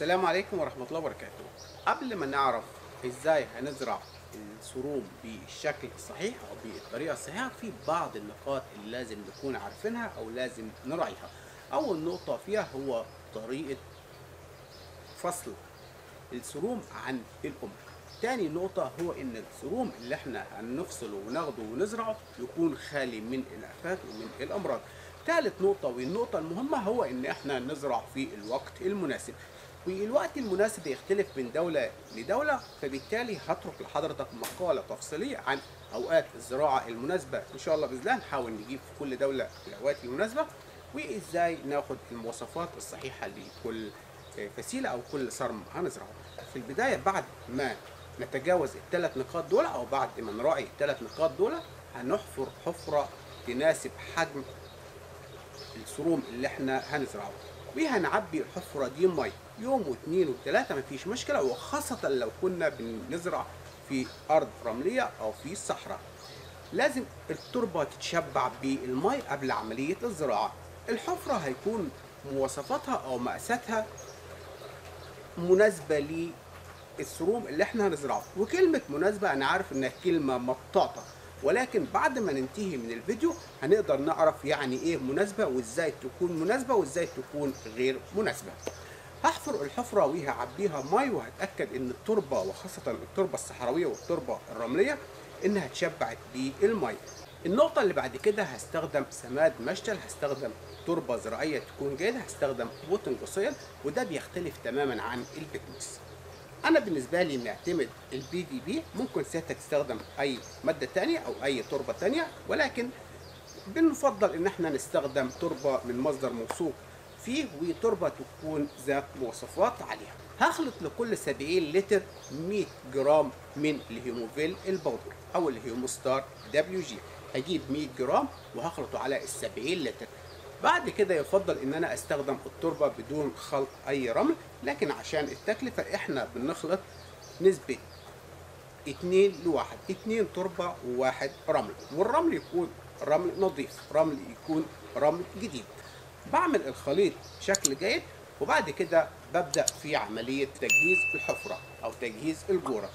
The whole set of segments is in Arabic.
السلام عليكم ورحمة الله وبركاته قبل ما نعرف إزاي هنزرع السروم بالشكل الصحيح أو بالطريقة الصحيحة في بعض النقاط اللي لازم نكون عارفينها أو لازم نراعيها أول نقطة فيها هو طريقة فصل السروم عن الأم تاني نقطة هو إن السروم اللي إحنا هنفصله وناخده ونزرعه يكون خالي من الآفات ومن الأمراض. تالت نقطة والنقطة المهمة هو إن إحنا نزرع في الوقت المناسب. والوقت المناسب يختلف من دولة لدولة فبالتالي هترك لحضرتك مقالة تفصيلية عن أوقات الزراعة المناسبة إن شاء الله بإذن الله نحاول نجيب في كل دولة الأوقات المناسبة وإزاي ناخد المواصفات الصحيحة لكل فسيلة أو كل صرم هنزرعه. في البداية بعد ما نتجاوز الثلاث نقاط دول أو بعد ما نراعي الثلاث نقاط دول هنحفر حفرة تناسب حجم السروم اللي إحنا هنزرعه وهنعبي الحفرة دي مية. يوم واثنين وثلاثة مفيش مشكلة وخاصة لو كنا بنزرع في أرض رملية أو في الصحراء لازم التربة تتشبع بالماء قبل عملية الزراعة. الحفرة هيكون مواصفاتها أو مقاساتها مناسبة للسروم اللي إحنا هنزرعه. وكلمة مناسبة أنا عارف إنها كلمة مطاطة ولكن بعد ما ننتهي من الفيديو هنقدر نعرف يعني إيه مناسبة وإزاي تكون مناسبة وإزاي تكون غير مناسبة. هحفر الحفرة وهعبيها مي وهتأكد إن التربة وخاصة التربة الصحراوية والتربة الرملية إنها اتشبعت بالمي النقطة اللي بعد كده هستخدم سماد مشتل هستخدم تربة زراعية تكون جيدة هستخدم بوتن قصير وده بيختلف تماما عن ال peat moss أنا بالنسبة لي معتمد البي دي بي ممكن ساعتها تستخدم أي مادة تانية أو أي تربة تانية ولكن بنفضل إن إحنا نستخدم تربة من مصدر موثوق فيه وتربة تكون ذات مواصفات عالية. هخلط لكل 70 لتر 100 جرام من الهيموفيل ال powder أو الهيموستار WG هجيب 100 جرام وهخلطه على ال 70 لتر. بعد كده يفضل إن أنا أستخدم التربة بدون خلط أي رمل لكن عشان التكلفة إحنا بنخلط نسبة 2 لواحد 2 تربة وواحد رمل والرمل يكون رمل نظيف رمل يكون رمل جديد. بعمل الخليط بشكل جيد وبعد كده ببدأ في عملية تجهيز الحفرة أو تجهيز الجورة.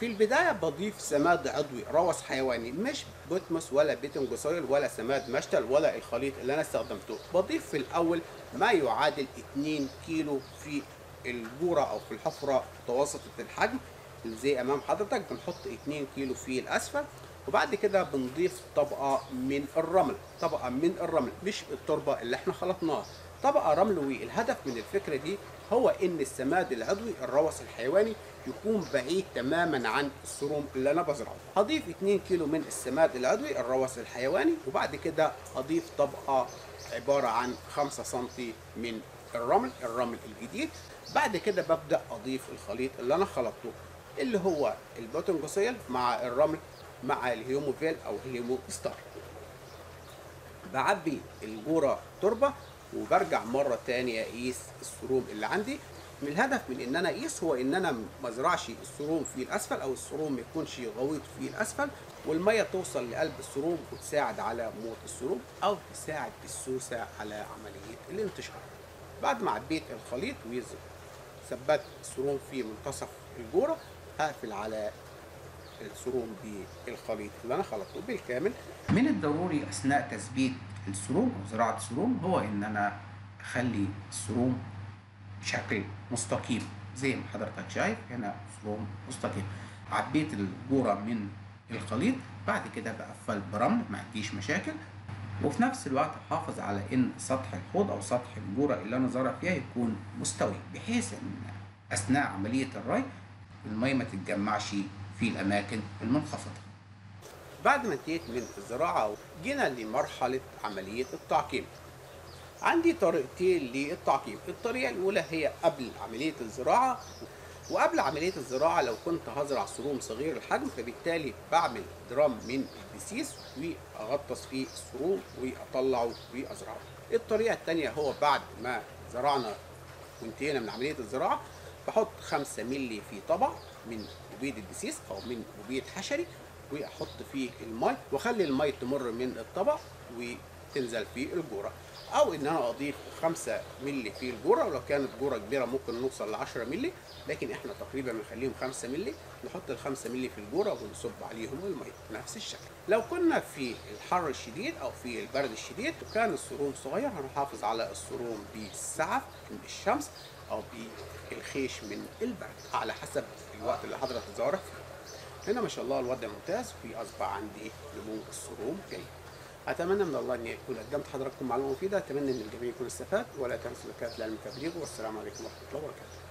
في البداية بضيف سماد عضوي روث حيواني مش peat moss ولا potting soil ولا سماد مشتل ولا الخليط اللي أنا استخدمته. بضيف في الأول ما يعادل 2 كيلو في الجورة أو في الحفرة متوسطة الحجم زي أمام حضرتك بنحط 2 كيلو في الأسفل وبعد كده بنضيف طبقة من الرمل. طبقة من الرمل مش التربة اللي إحنا خلطناها. طبقة رمل والهدف من الفكرة دي هو إن السماد العضوي الروث الحيواني يكون بعيد تماما عن السروم اللي أنا بزرعه. هضيف 2 كيلو من السماد العضوي الروث الحيواني وبعد كده اضيف طبقة عبارة عن 5 سم من الرمل الرمل الجديد. بعد كده ببدأ أضيف الخليط اللي أنا خلطته اللي هو ال potting soil مع الرمل مع الهيوموفيل أو الهيمو ستار بعبي الجورة تربة وبرجع مرة تانية أقيس السروم اللي عندي. الهدف من إن أنا أقيس هو إن أنا ما أزرعش السروم في الأسفل أو السروم ما يكونش غويط في الأسفل والمية توصل لقلب السروم وتساعد على موت السروم أو تساعد السوسة على عملية الانتشار. بعد ما عبيت الخليط وثبت السروم في منتصف الجورة هقفل على السروم بالخليط اللي أنا خلطته بالكامل. من الضروري أثناء تثبيت السروم أو زراعة السروم هو إن أنا أخلي السروم بشكل مستقيم زي ما حضرتك شايف هنا سروم مستقيم. عبيت الجوره من الخليط بعد كده بقفل برمل ما عنديش مشاكل. وفي نفس الوقت أحافظ على إن سطح الحوض أو سطح الجوره اللي أنا زارع فيها يكون مستوي بحيث إن أثناء عملية الري المية ما تتجمعش في الأماكن المنخفضة. بعد ما انتهيت من الزراعة جينا لمرحلة عملية التعقيم. عندي طريقتين للتعقيم. الطريقة الأولى هي قبل عملية الزراعة. وقبل عملية الزراعة لو كنت هزرع سروم صغير الحجم فبالتالي بعمل درام من البسيس وأغطس فيه السروم وأطلعه وأزرعه. الطريقة الثانية هو بعد ما زرعنا وانتهينا من عملية الزراعة بحط 5 مللي في طبق من مبيد البسيس أو من مبيد حشري وأحط فيه المي وأخلي المي تمر من الطبق تنزل في الجورة. أو إن أنا أضيف 5 مللي في الجورة ولو كانت جورة كبيرة ممكن نوصل ل 10 مللي لكن إحنا تقريبا بنخليهم 5 مللي نحط ال 5 مللي في الجورة ونصب عليهم الميه بنفس الشكل. لو كنا في الحر الشديد أو في البرد الشديد وكان السروم صغير هنحافظ على السروم بالسعف من الشمس أو بالخيش من البرد. على حسب الوقت اللي حضرتك تزورك فيه هنا ما شاء الله الوضع ممتاز. في اصبح عندي نمو السروم. جيد. أتمنى من الله أن يكون قدمت حضراتكم معلومة مفيدة. أتمنى إن الجميع يكون استفاد. ولا تنسوا زكاة العلم تبليغه والسلام عليكم ورحمة الله وبركاته.